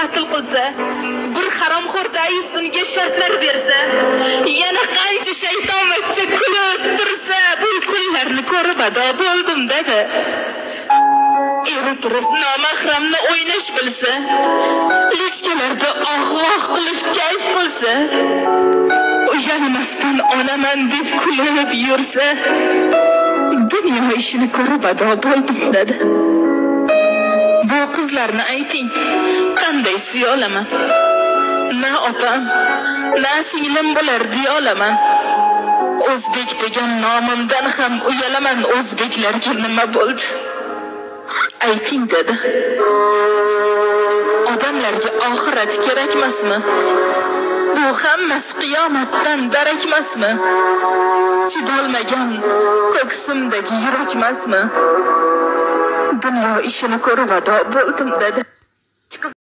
qatl qilsa bir haromxo'rda dais shartlar bersa yana qancha shaytonvachcha kulib tursa bu kunlarni ko'rib ado bo'ldim dedi. Eri turib nomahramni o'ynash bilsa lichkalarda oh voh qilib kayf qilsa uyalmasdan olaman deb kulib yursa dunyo ishini ko'rib ado bo'ldim dedi. Bu qizlarni ayting qanday olaman na opam na singlim bo'lar deya olaman o'zbek degan nomimdan ham uyalaman o'zbeklarga nima bo'ldi? Ayting dedi. Odamlarga oxirat kerakmasmi? Bu hammasi qiyomatdan darakmasmi? Chidolmagan ko'ksimdagi yurakmasmi? Dunyo ishini ko'rib ado bo'ldim dedi.